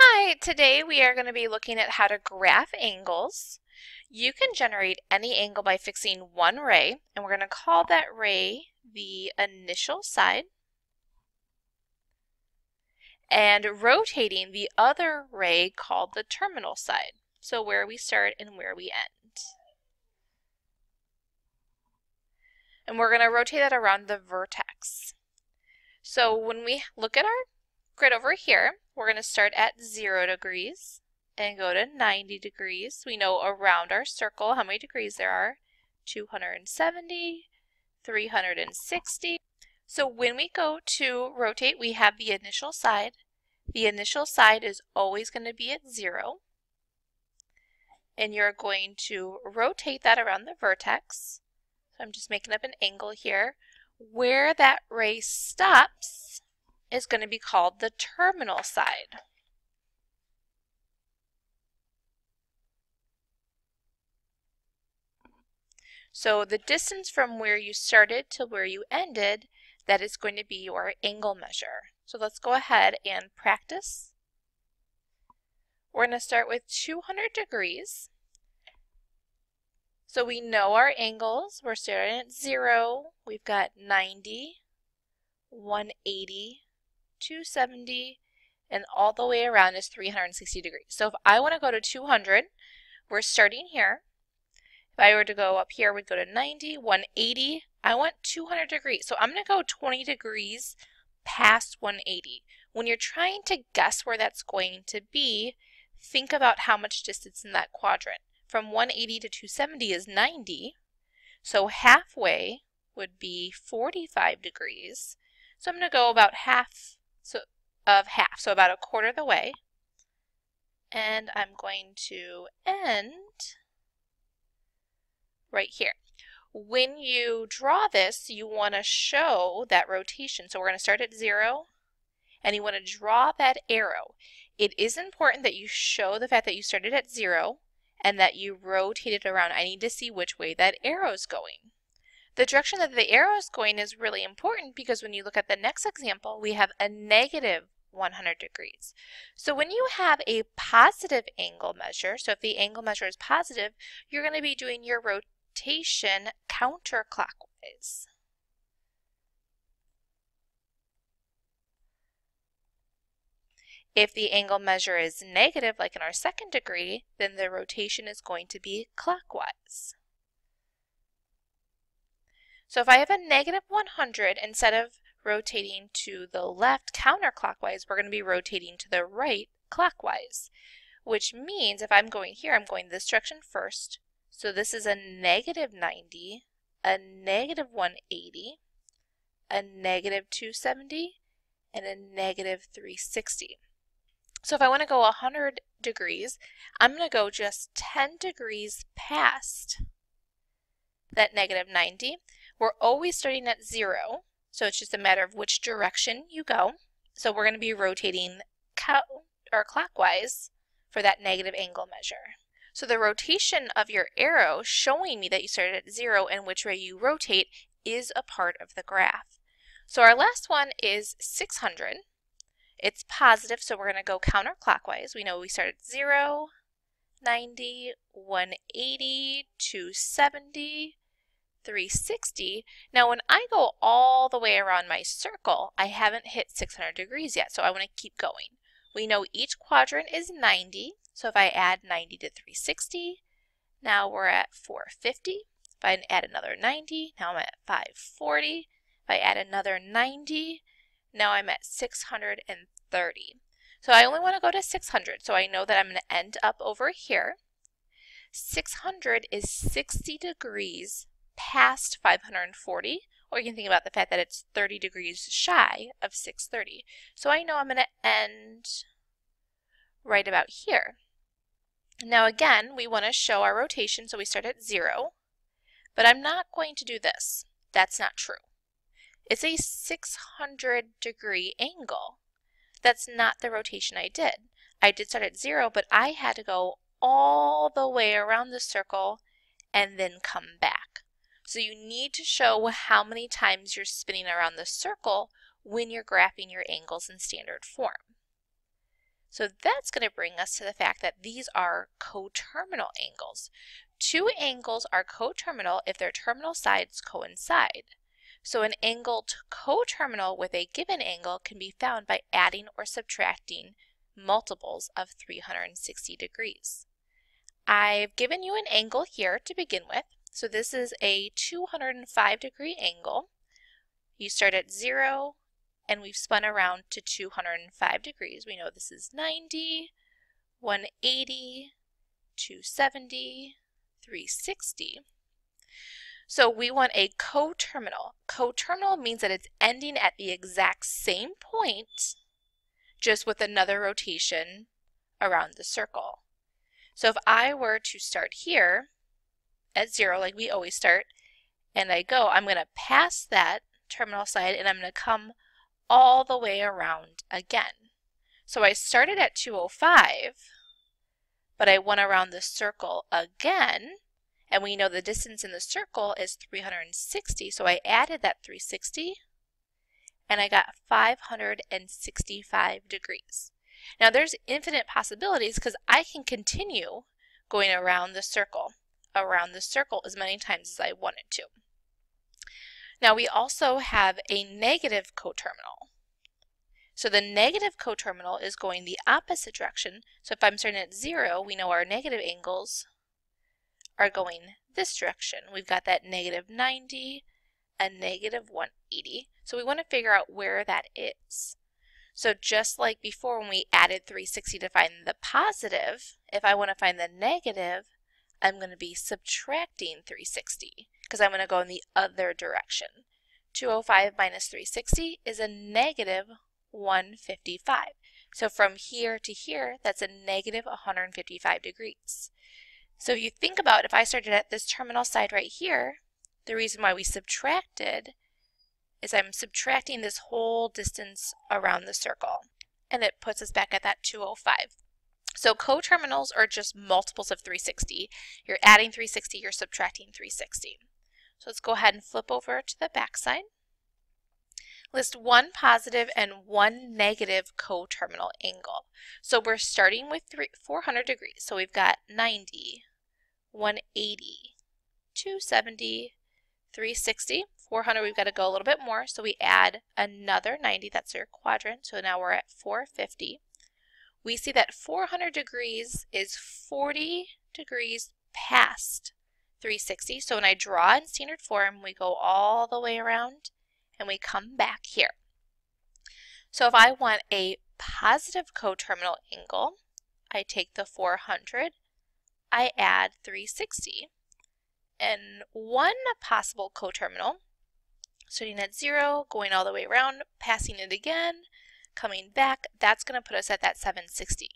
Hi, today we are going to be looking at how to graph angles. You can generate any angle by fixing one ray, and we're going to call that ray the initial side, and rotating the other ray called the terminal side, so where we start and where we end. And we're going to rotate that around the vertex. So when we look at our grid over here, we're going to start at 0 degrees and go to 90 degrees. We know around our circle how many degrees there are. 270, 360. So when we go to rotate, we have the initial side. The initial side is always going to be at 0. And you're going to rotate that around the vertex. So I'm just making up an angle here. Where that ray stops is going to be called the terminal side. So the distance from where you started to where you ended, that is going to be your angle measure. So let's go ahead and practice. We're going to start with 200 degrees. So we know our angles. We're starting at 0. We've got 90, 180, 270, and all the way around is 360 degrees. So if I want to go to 200, we're starting here. If I were to go up here, we'd go to 90, 180. I want 200 degrees. So I'm going to go 20 degrees past 180. When you're trying to guess where that's going to be, think about how much distance in that quadrant. From 180 to 270 is 90. So halfway would be 45 degrees. So I'm going to go about half so of half, so about a quarter of the way. And I'm going to end right here. When you draw this, you want to show that rotation. So we're going to start at zero, and you want to draw that arrow. It is important that you show the fact that you started at zero and that you rotated around. I need to see which way that arrow is going. The direction that the arrow is going is really important because when you look at the next example, we have a negative 100 degrees. So when you have a positive angle measure, so if the angle measure is positive, you're going to be doing your rotation counterclockwise. If the angle measure is negative, like in our second degree, then the rotation is going to be clockwise. So if I have a negative 100, instead of rotating to the left counterclockwise, we're going to be rotating to the right clockwise, which means if I'm going here, I'm going this direction first. So this is a negative 90, a negative 180, a negative 270, and a negative 360. So if I want to go 100 degrees, I'm going to go just 10 degrees past that negative 90. We're always starting at zero, so it's just a matter of which direction you go. So we're going to be rotating or clockwise for that negative angle measure. So the rotation of your arrow showing me that you started at zero and which way you rotate is a part of the graph. So our last one is 600. It's positive, so we're going to go counterclockwise. We know we start at 0, 90, 180, 270, 360. Now when I go all the way around my circle, I haven't hit 600 degrees yet, so I want to keep going. We know each quadrant is 90, so if I add 90 to 360, now we're at 450. If I add another 90, now I'm at 540. If I add another 90, now I'm at 630. So I only want to go to 600, so I know that I'm going to end up over here. 600 is 60 degrees past 540, or you can think about the fact that it's 30 degrees shy of 630. So I know I'm going to end right about here. Now again, we want to show our rotation, so we start at 0, but I'm not going to do this. That's not true. It's a 600 degree angle. That's not the rotation I did. I did start at 0, but I had to go all the way around the circle and then come back. So you need to show how many times you're spinning around the circle when you're graphing your angles in standard form. So that's going to bring us to the fact that these are coterminal angles. Two angles are coterminal if their terminal sides coincide. So an angle coterminal with a given angle can be found by adding or subtracting multiples of 360 degrees. I've given you an angle here to begin with. So this is a 205 degree angle. You start at 0 and we've spun around to 205 degrees. We know this is 90, 180, 270, 360. So we want a coterminal. Coterminal means that it's ending at the exact same point, just with another rotation around the circle. So if I were to start here at zero, like we always start, and I go, I'm going to pass that terminal side and I'm going to come all the way around again. So I started at 205, but I went around the circle again, and we know the distance in the circle is 360, so I added that 360, and I got 565 degrees. Now there's infinite possibilities because I can continue going around the circle, around the circle as many times as I wanted to. Now we also have a negative coterminal. So the negative coterminal is going the opposite direction. So if I'm starting at zero, we know our negative angles are going this direction. We've got that negative 90 and negative 180. So we want to figure out where that is. So just like before when we added 360 to find the positive, if I want to find the negative, I'm going to be subtracting 360 because I'm going to go in the other direction. 205 minus 360 is a negative 155. So from here to here, that's a negative 155 degrees. So if you think about if I started at this terminal side right here, the reason why we subtracted is I'm subtracting this whole distance around the circle. And it puts us back at that 205. So coterminals are just multiples of 360. You're adding 360, you're subtracting 360. So let's go ahead and flip over to the back side. List one positive and one negative coterminal angle. So we're starting with three, 400 degrees. So we've got 90, 180, 270, 360. 400, we've got to go a little bit more. So we add another 90. That's our quadrant. So now we're at 450. We see that 400 degrees is 40 degrees past 360. So when I draw in standard form, we go all the way around and we come back here. So if I want a positive coterminal angle, I take the 400, I add 360. And one possible coterminal, starting at zero, going all the way around, passing it again, coming back, that's going to put us at that 760.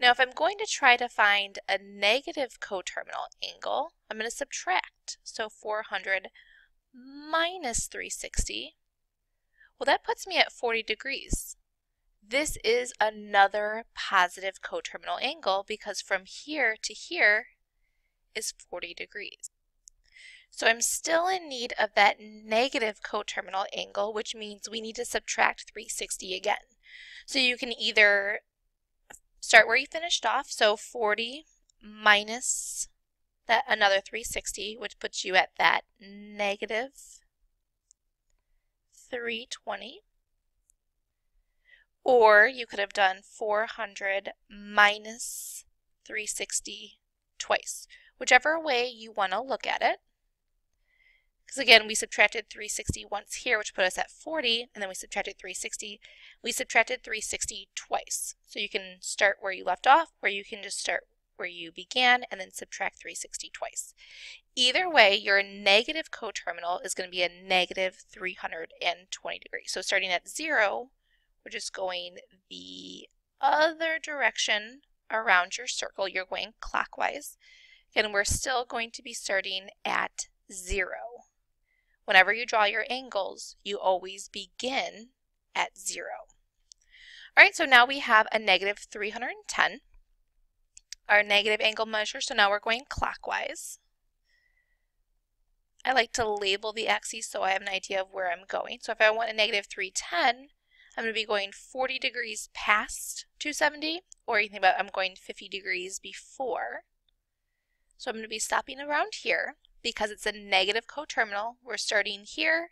Now if I'm going to try to find a negative coterminal angle, I'm going to subtract. So 400 minus 360, well that puts me at 40 degrees. This is another positive coterminal angle because from here to here is 40 degrees. So I'm still in need of that negative coterminal angle, which means we need to subtract 360 again. So you can either start where you finished off, so 40 minus that another 360, which puts you at that negative 320. Or you could have done 400 minus 360 twice, whichever way you want to look at it. Because again, we subtracted 360 once here, which put us at 40, and then we subtracted 360. We subtracted 360 twice. So you can start where you left off, or you can just start where you began and then subtract 360 twice. Either way, your negative coterminal is going to be a negative 320 degrees. So starting at zero, we're just going the other direction around your circle. You're going clockwise. And we're still going to be starting at zero. Whenever you draw your angles, you always begin at zero. All right, so now we have a negative 310 our negative angle measure. So now we're going clockwise. I like to label the axes so I have an idea of where I'm going. So if I want a negative 310, I'm going to be going 40 degrees past 270, or you think about I'm going 50 degrees before. So I'm going to be stopping around here because it's a negative coterminal. We're starting here,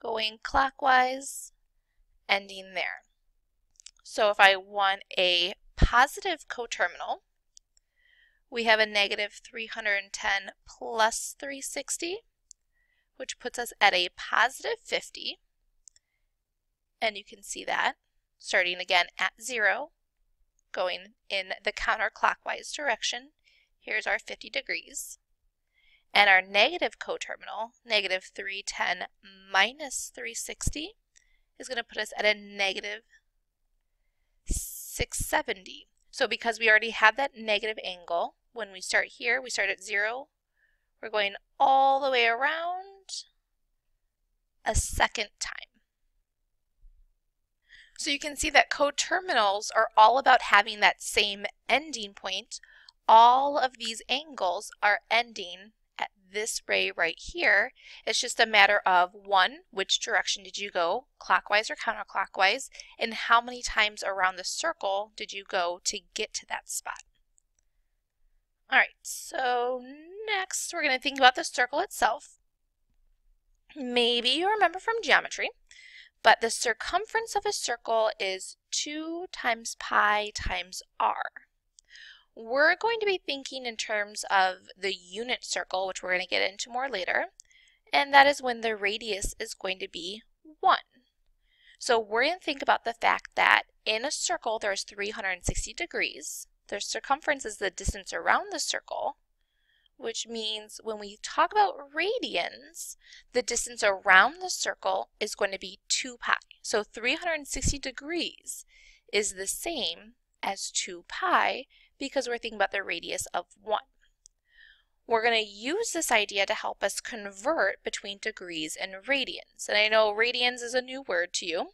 going clockwise, ending there. So if I want a positive coterminal, we have a negative 310 plus 360, which puts us at a positive 50. And you can see that starting again at 0, going in the counterclockwise direction. Here's our 50 degrees. And our negative coterminal, negative 310 minus 360, is going to put us at a negative 670. So because we already have that negative angle, when we start here, we start at 0. We're going all the way around a second time. So you can see that coterminals are all about having that same ending point. All of these angles are ending this ray right here. It's just a matter of one, which direction did you go, clockwise or counterclockwise, and how many times around the circle did you go to get to that spot. All right, so next we're going to think about the circle itself. Maybe you remember from geometry, but the circumference of a circle is 2 times pi times r we're going to be thinking in terms of the unit circle, which we're going to get into more later, and that is when the radius is going to be 1. So we're going to think about the fact that in a circle there's 360 degrees. The circumference is the distance around the circle, which means when we talk about radians, the distance around the circle is going to be 2 pi. So 360 degrees is the same as 2 pi because we're thinking about the radius of 1. We're going to use this idea to help us convert between degrees and radians. And I know radians is a new word to you.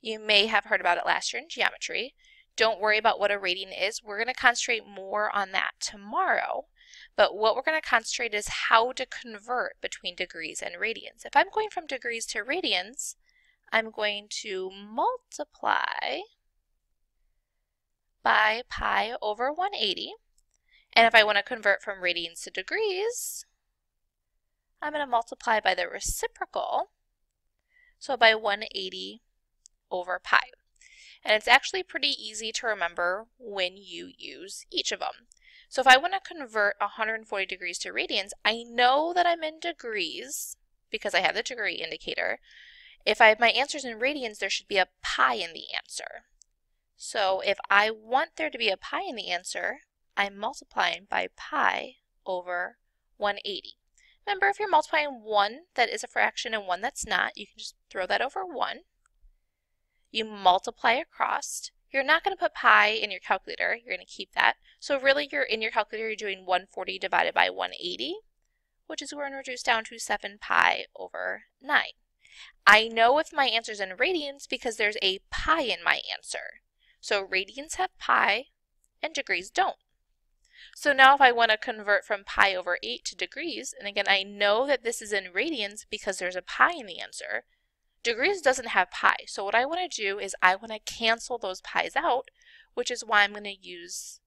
You may have heard about it last year in geometry. Don't worry about what a radian is. We're going to concentrate more on that tomorrow. But what we're going to concentrate is how to convert between degrees and radians. If I'm going from degrees to radians, I'm going to multiply by pi over 180. And if I want to convert from radians to degrees, I'm going to multiply by the reciprocal, so by 180 over pi. And it's actually pretty easy to remember when you use each of them. So if I want to convert 140 degrees to radians, I know that I'm in degrees because I have the degree indicator. If I have my answers in radians, there should be a pi in the answer. So if I want there to be a pi in the answer, I'm multiplying by pi over 180. Remember, if you're multiplying one that is a fraction and one that's not, you can just throw that over 1. You multiply across. You're not going to put pi in your calculator. You're going to keep that. So really, you're in your calculator, you're doing 140 divided by 180, which is going to reduce down to 7 pi over 9. I know if my answer is in radians because there's a pi in my answer. So radians have pi and degrees don't. So now if I want to convert from pi over 8 to degrees, and again I know that this is in radians because there's a pi in the answer, degrees doesn't have pi. So what I want to do is I want to cancel those pi's out, which is why I'm going to use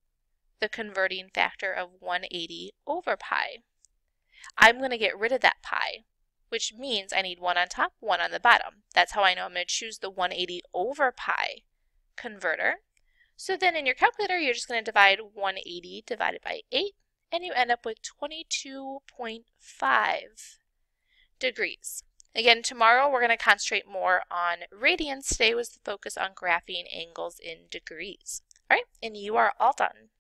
the converting factor of 180 over pi. I'm going to get rid of that pi, which means I need one on top, one on the bottom. That's how I know I'm going to choose the 180 over pi converter. So then in your calculator, you're just going to divide 180 divided by 8, and you end up with 22.5 degrees. Again, tomorrow we're going to concentrate more on radians. Today was the focus on graphing angles in degrees. All right, and you are all done.